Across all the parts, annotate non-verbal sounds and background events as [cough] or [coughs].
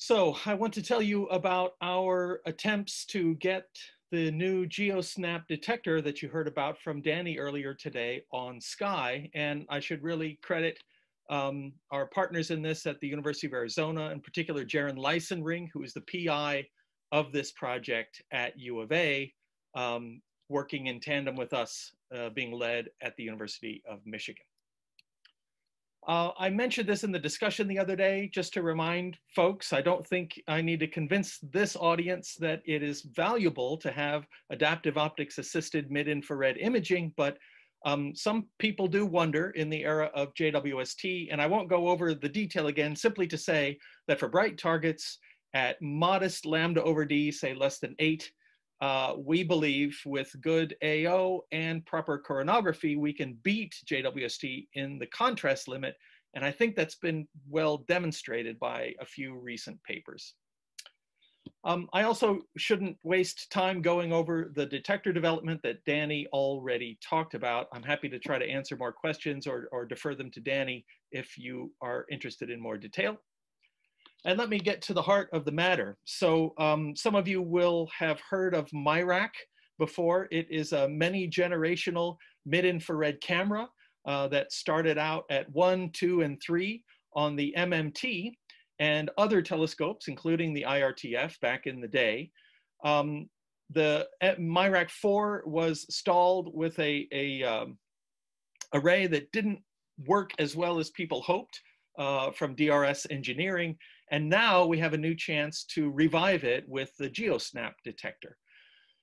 So I want to tell you about our attempts to get the new GeoSnap detector that you heard about from Danny earlier today on Sky. And I should really credit um, our partners in this at the University of Arizona, in particular, Jarron Leisenring, who is the PI of this project at U of A, um, working in tandem with us, uh, being led at the University of Michigan. Uh, I mentioned this in the discussion the other day, just to remind folks, I don't think I need to convince this audience that it is valuable to have adaptive optics assisted mid-infrared imaging, but um, some people do wonder in the era of JWST, and I won't go over the detail again, simply to say that for bright targets at modest lambda over D, say less than eight, uh, we believe with good AO and proper coronagraphy, we can beat JWST in the contrast limit. And I think that's been well demonstrated by a few recent papers. Um, I also shouldn't waste time going over the detector development that Danny already talked about. I'm happy to try to answer more questions or, or defer them to Danny if you are interested in more detail. And let me get to the heart of the matter. So um, some of you will have heard of MIRAC before. It is a many generational mid-infrared camera uh, that started out at one, two, and three on the MMT and other telescopes, including the IRTF back in the day. Um, the MIRAC 4 was stalled with a, a um, array that didn't work as well as people hoped uh, from DRS engineering. And now we have a new chance to revive it with the GeoSnap detector.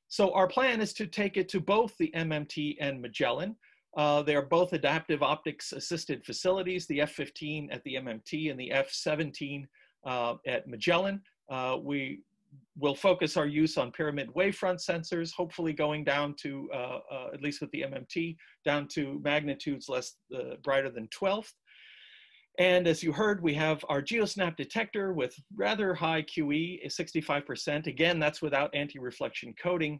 So our plan is to take it to both the MMT and Magellan. Uh, they are both adaptive optics assisted facilities, the F-15 at the MMT and the F-17 uh, at Magellan. Uh, we will focus our use on pyramid wavefront sensors, hopefully going down to, uh, uh, at least with the MMT, down to magnitudes less uh, brighter than 12th. And as you heard, we have our GeoSnap detector with rather high QE, 65%. Again, that's without anti-reflection coating.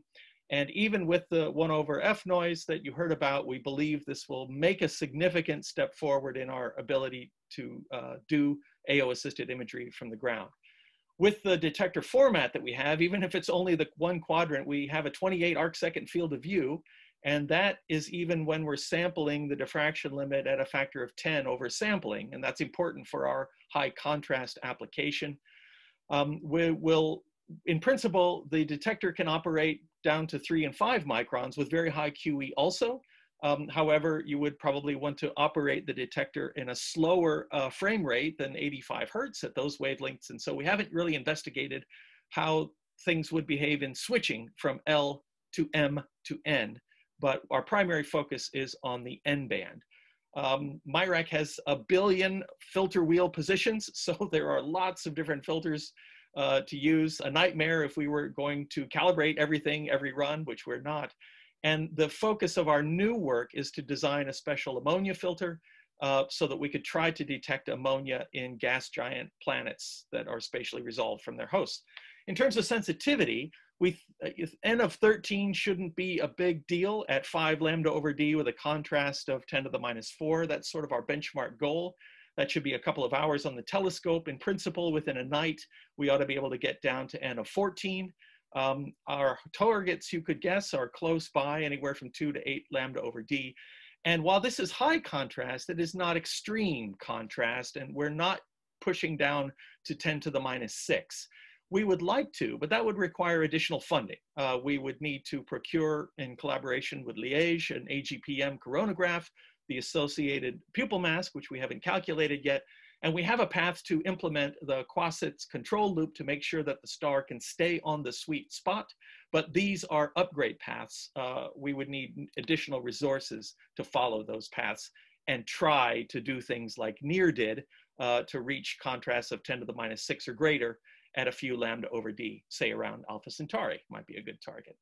And even with the one over F noise that you heard about, we believe this will make a significant step forward in our ability to uh, do AO assisted imagery from the ground. With the detector format that we have, even if it's only the one quadrant, we have a 28 arc second field of view and that is even when we're sampling the diffraction limit at a factor of 10 over sampling. And that's important for our high contrast application. Um, we will, in principle, the detector can operate down to three and five microns with very high QE also. Um, however, you would probably want to operate the detector in a slower uh, frame rate than 85 hertz at those wavelengths. And so we haven't really investigated how things would behave in switching from L to M to N but our primary focus is on the N band. Um, has a billion filter wheel positions, [laughs] so there are lots of different filters uh, to use. A nightmare if we were going to calibrate everything every run, which we're not. And the focus of our new work is to design a special ammonia filter uh, so that we could try to detect ammonia in gas giant planets that are spatially resolved from their hosts. In terms of sensitivity, we uh, n of 13 shouldn't be a big deal at 5 lambda over d with a contrast of 10 to the minus 4. That's sort of our benchmark goal. That should be a couple of hours on the telescope. In principle, within a night, we ought to be able to get down to n of 14. Um, our targets, you could guess, are close by, anywhere from 2 to 8 lambda over d. And while this is high contrast, it is not extreme contrast, and we're not pushing down to 10 to the minus 6. We would like to, but that would require additional funding. Uh, we would need to procure, in collaboration with Liège, an AGPM coronagraph, the associated pupil mask, which we haven't calculated yet, and we have a path to implement the QACITS control loop to make sure that the star can stay on the sweet spot. But these are upgrade paths. Uh, we would need additional resources to follow those paths and try to do things like NEAR did uh, to reach contrasts of 10 to the minus 6 or greater at a few lambda over d, say around Alpha Centauri might be a good target.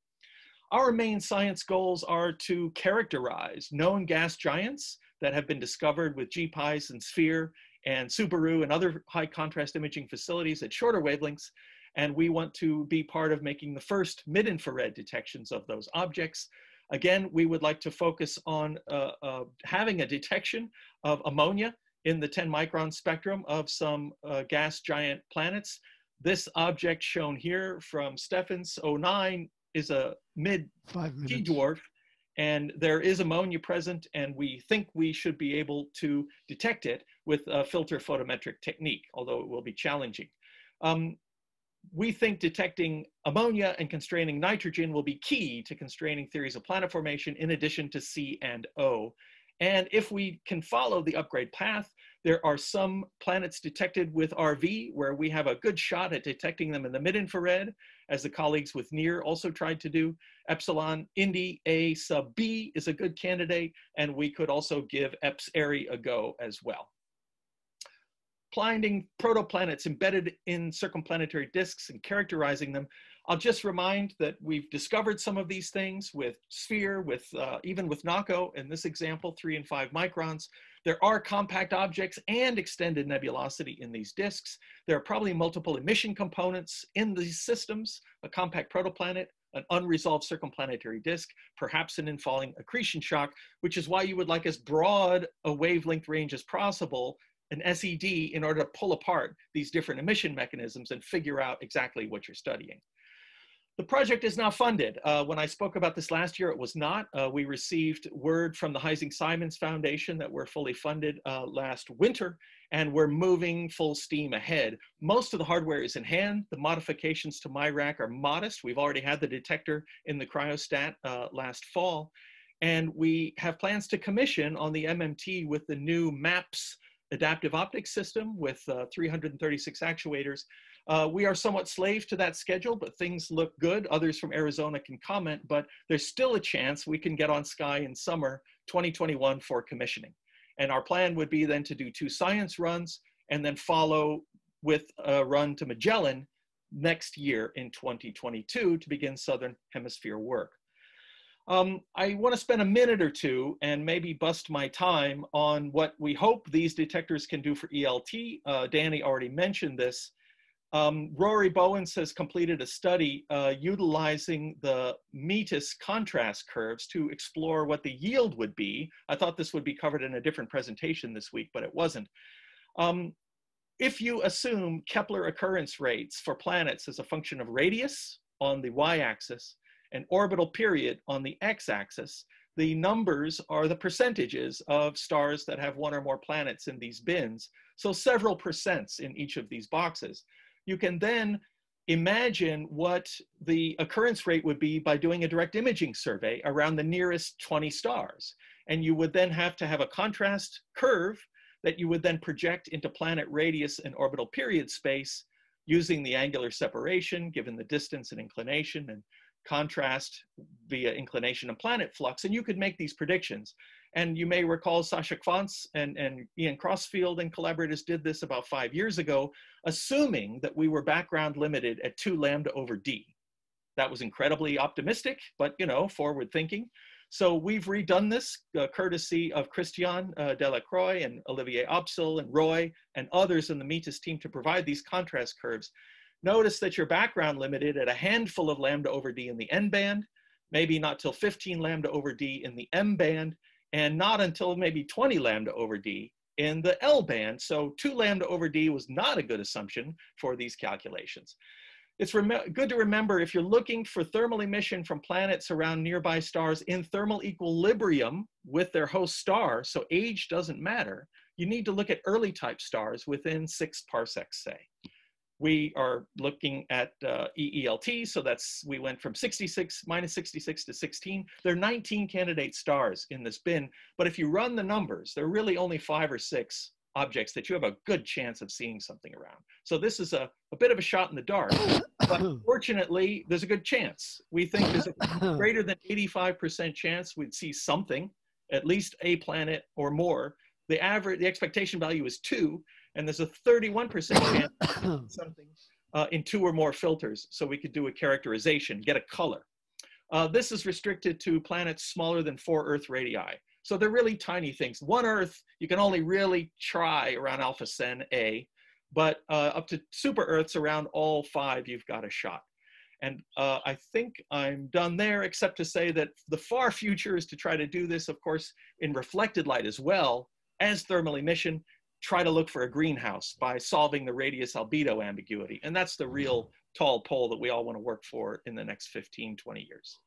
Our main science goals are to characterize known gas giants that have been discovered with GPIES and SPHERE and Subaru and other high contrast imaging facilities at shorter wavelengths. And we want to be part of making the first mid-infrared detections of those objects. Again, we would like to focus on uh, uh, having a detection of ammonia in the 10 micron spectrum of some uh, gas giant planets This object shown here from Stephens 09 is a mid T dwarf and there is ammonia present and we think we should be able to detect it with a filter photometric technique, although it will be challenging. Um, we think detecting ammonia and constraining nitrogen will be key to constraining theories of planet formation in addition to C and O. And if we can follow the upgrade path, there are some planets detected with RV where we have a good shot at detecting them in the mid-infrared, as the colleagues with NEAR also tried to do. Epsilon Indi A sub B is a good candidate, and we could also give Eps Eri a go as well. Finding protoplanets embedded in circumplanetary disks and characterizing them I'll just remind that we've discovered some of these things with sphere, with uh, even with NACO in this example, three and five microns. There are compact objects and extended nebulosity in these disks. There are probably multiple emission components in these systems, a compact protoplanet, an unresolved circumplanetary disk, perhaps an infalling accretion shock, which is why you would like as broad a wavelength range as possible an SED in order to pull apart these different emission mechanisms and figure out exactly what you're studying. The project is now funded. Uh, when I spoke about this last year, it was not. Uh, we received word from the Heising-Simons Foundation that we're fully funded uh, last winter, and we're moving full steam ahead. Most of the hardware is in hand. The modifications to MIRAC are modest. We've already had the detector in the cryostat uh, last fall, and we have plans to commission on the MMT with the new MAPS adaptive optics system with uh, 336 actuators uh, we are somewhat slave to that schedule, but things look good. Others from Arizona can comment, but there's still a chance we can get on Sky in summer 2021 for commissioning. And our plan would be then to do two science runs and then follow with a run to Magellan next year in 2022 to begin Southern Hemisphere work. Um, I want to spend a minute or two and maybe bust my time on what we hope these detectors can do for ELT. Uh, Danny already mentioned this. Um, Rory Bowens has completed a study uh, utilizing the METIS contrast curves to explore what the yield would be. I thought this would be covered in a different presentation this week, but it wasn't. Um, if you assume Kepler occurrence rates for planets as a function of radius on the y-axis and orbital period on the x-axis, the numbers are the percentages of stars that have one or more planets in these bins. So several percents in each of these boxes you can then imagine what the occurrence rate would be by doing a direct imaging survey around the nearest 20 stars. And you would then have to have a contrast curve that you would then project into planet radius and orbital period space using the angular separation, given the distance and inclination, and contrast via inclination and planet flux. And you could make these predictions. And you may recall Sascha Quanz and, and Ian Crossfield and collaborators did this about five years ago, assuming that we were background limited at two lambda over D. That was incredibly optimistic, but you know, forward thinking. So we've redone this uh, courtesy of Christian uh, Delacroix and Olivier Absil and Roy and others in the METIS team to provide these contrast curves. Notice that you're background limited at a handful of lambda over D in the N band, maybe not till 15 lambda over D in the M band, and not until maybe 20 lambda over d in the L band. So 2 lambda over d was not a good assumption for these calculations. It's good to remember if you're looking for thermal emission from planets around nearby stars in thermal equilibrium with their host star, so age doesn't matter, you need to look at early type stars within six parsecs, say we are looking at uh, EELT, so that's, we went from 66, minus 66 to 16. There are 19 candidate stars in this bin, but if you run the numbers, there are really only five or six objects that you have a good chance of seeing something around. So this is a, a bit of a shot in the dark, but [coughs] fortunately, there's a good chance. We think there's a [coughs] greater than 85% chance we'd see something, at least a planet or more. The average, the expectation value is two, and there's a 31% [coughs] chance something uh, in two or more filters, so we could do a characterization, get a color. Uh, this is restricted to planets smaller than four Earth radii. So they're really tiny things. One Earth, you can only really try around Alpha Cen A, but uh, up to super Earths around all five, you've got a shot. And uh, I think I'm done there, except to say that the far future is to try to do this, of course, in reflected light as well as thermal emission try to look for a greenhouse by solving the radius albedo ambiguity. And that's the real tall pole that we all want to work for in the next 15, 20 years.